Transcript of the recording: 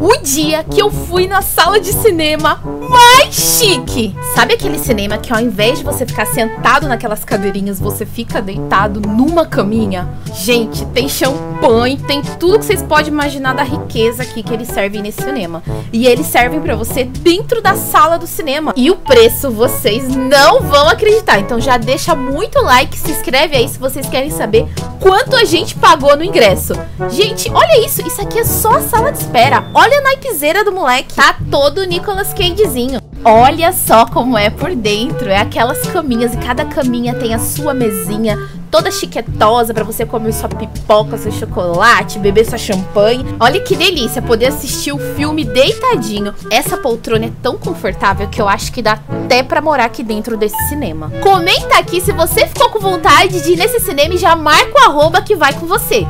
o dia que eu fui na sala de cinema mais chique. Sabe aquele cinema que ao invés de você ficar sentado naquelas cadeirinhas, você fica deitado numa caminha? Gente, tem champanhe, tem tudo que vocês podem imaginar da riqueza aqui que eles servem nesse cinema. E eles servem para você dentro da sala do cinema. E o preço vocês não vão acreditar. Então já deixa muito like, se inscreve aí se vocês querem saber quanto a gente pagou no ingresso. Gente, olha isso, isso aqui é só a sala de espera. Olha a naipezeira do moleque. Tá todo Nicolas Cagezinho. Olha só como é por dentro. É aquelas caminhas e cada caminha tem a sua mesinha toda chiquetosa para você comer sua pipoca, seu chocolate, beber sua champanhe. Olha que delícia poder assistir o filme deitadinho. Essa poltrona é tão confortável que eu acho que dá até para morar aqui dentro desse cinema. Comenta aqui se você ficou com vontade de ir nesse cinema e já marca o arroba que vai com você.